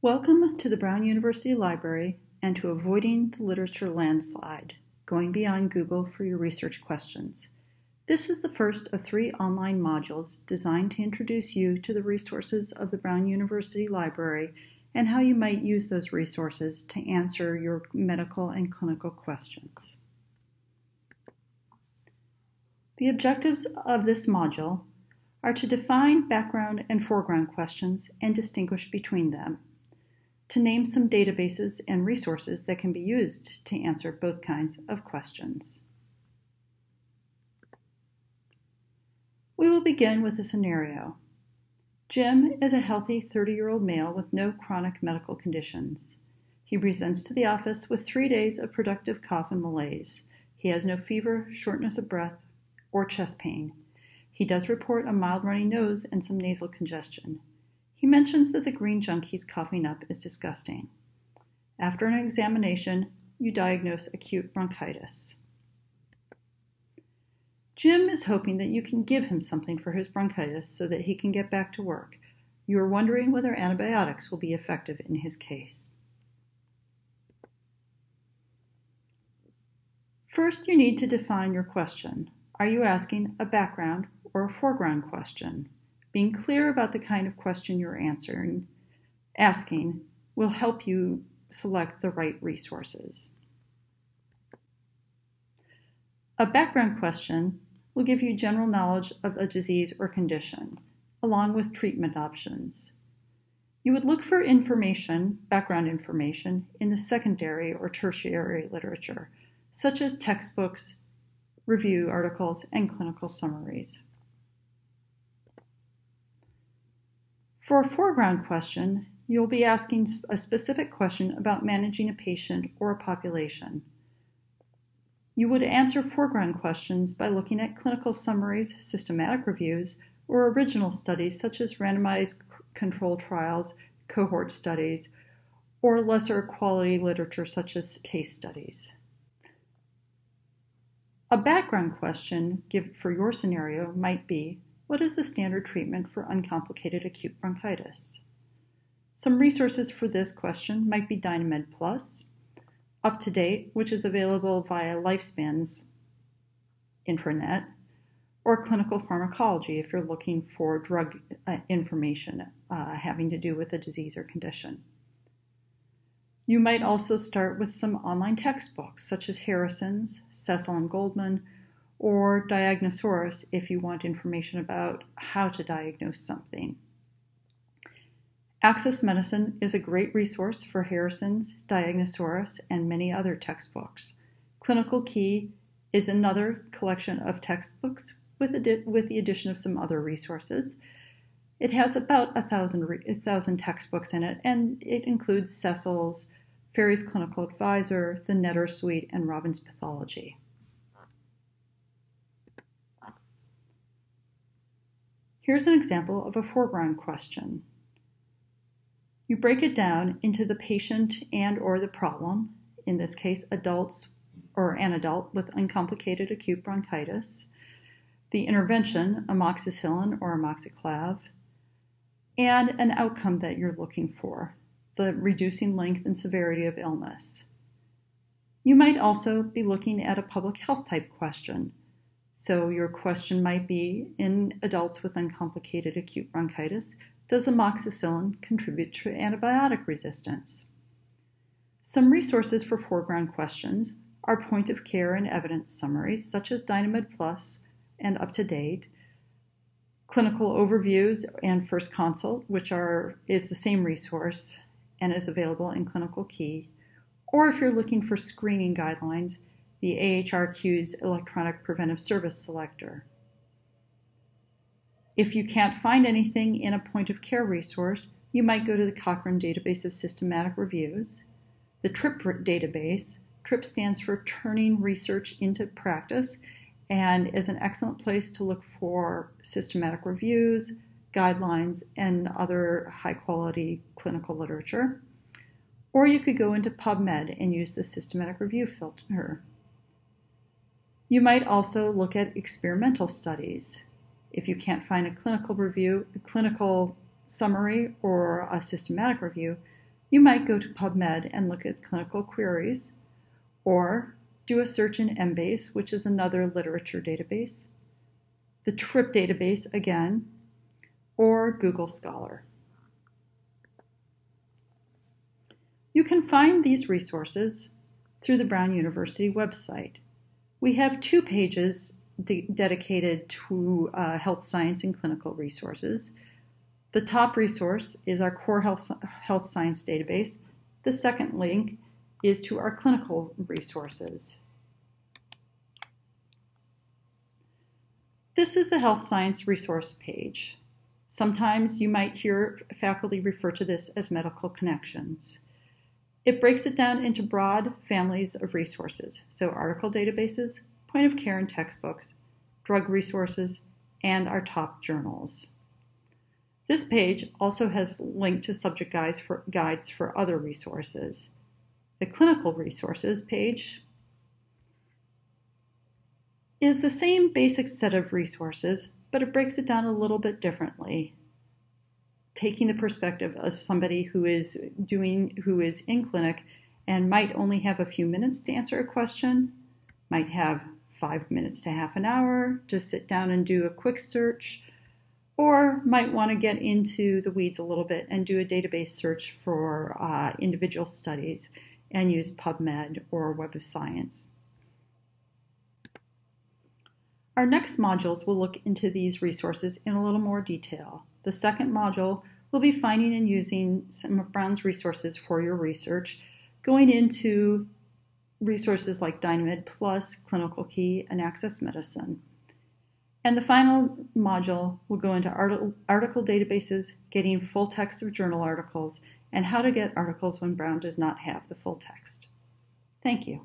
Welcome to the Brown University Library and to Avoiding the Literature Landslide, going beyond Google for your research questions. This is the first of three online modules designed to introduce you to the resources of the Brown University Library and how you might use those resources to answer your medical and clinical questions. The objectives of this module are to define background and foreground questions and distinguish between them to name some databases and resources that can be used to answer both kinds of questions. We will begin with a scenario. Jim is a healthy 30 year old male with no chronic medical conditions. He presents to the office with three days of productive cough and malaise. He has no fever, shortness of breath, or chest pain. He does report a mild runny nose and some nasal congestion. He mentions that the green junk he's coughing up is disgusting. After an examination, you diagnose acute bronchitis. Jim is hoping that you can give him something for his bronchitis so that he can get back to work. You are wondering whether antibiotics will be effective in his case. First, you need to define your question. Are you asking a background or a foreground question? Being clear about the kind of question you're answering, asking, will help you select the right resources. A background question will give you general knowledge of a disease or condition, along with treatment options. You would look for information, background information, in the secondary or tertiary literature, such as textbooks, review articles, and clinical summaries. For a foreground question, you'll be asking a specific question about managing a patient or a population. You would answer foreground questions by looking at clinical summaries, systematic reviews, or original studies such as randomized control trials, cohort studies, or lesser quality literature such as case studies. A background question for your scenario might be what is the standard treatment for uncomplicated acute bronchitis? Some resources for this question might be Dynamed Plus, Up to Date, which is available via Lifespan's intranet, or clinical pharmacology if you're looking for drug uh, information uh, having to do with a disease or condition. You might also start with some online textbooks such as Harrison's, Cecil and Goldman, or Diagnosaurus if you want information about how to diagnose something. Access Medicine is a great resource for Harrison's, Diagnosaurus, and many other textbooks. Clinical Key is another collection of textbooks with, with the addition of some other resources. It has about thousand, a thousand textbooks in it, and it includes Cecil's, Ferri's Clinical Advisor, the Netter Suite, and Robbins Pathology. Here's an example of a foreground question. You break it down into the patient and or the problem, in this case adults or an adult with uncomplicated acute bronchitis, the intervention, amoxicillin or amoxiclav, and an outcome that you're looking for, the reducing length and severity of illness. You might also be looking at a public health type question, so your question might be in adults with uncomplicated acute bronchitis, does amoxicillin contribute to antibiotic resistance? Some resources for foreground questions are point of care and evidence summaries such as Dynamed Plus and Up to Date, clinical overviews and first consult, which are is the same resource and is available in Clinical Key, or if you're looking for screening guidelines, the AHRQ's Electronic Preventive Service Selector. If you can't find anything in a point of care resource, you might go to the Cochrane Database of Systematic Reviews, the TRIP database. TRIP stands for Turning Research into Practice and is an excellent place to look for systematic reviews, guidelines, and other high quality clinical literature. Or you could go into PubMed and use the systematic review filter. You might also look at experimental studies. If you can't find a clinical review, a clinical summary, or a systematic review, you might go to PubMed and look at clinical queries, or do a search in Embase, which is another literature database, the TRIP database again, or Google Scholar. You can find these resources through the Brown University website. We have two pages de dedicated to uh, health science and clinical resources. The top resource is our core health, health science database. The second link is to our clinical resources. This is the health science resource page. Sometimes you might hear faculty refer to this as medical connections. It breaks it down into broad families of resources, so article databases, point of care and textbooks, drug resources, and our top journals. This page also has linked to subject guides for, guides for other resources. The clinical resources page is the same basic set of resources, but it breaks it down a little bit differently, taking the perspective of somebody who is doing who is in clinic and might only have a few minutes to answer a question, might have five minutes to half an hour to sit down and do a quick search or might want to get into the weeds a little bit and do a database search for uh, individual studies and use PubMed or Web of Science. Our next modules will look into these resources in a little more detail. The second module will be finding and using some of Brown's resources for your research, going into resources like Dynamed Plus, Clinical Key, and Access Medicine. And the final module will go into article databases, getting full text of journal articles, and how to get articles when Brown does not have the full text. Thank you.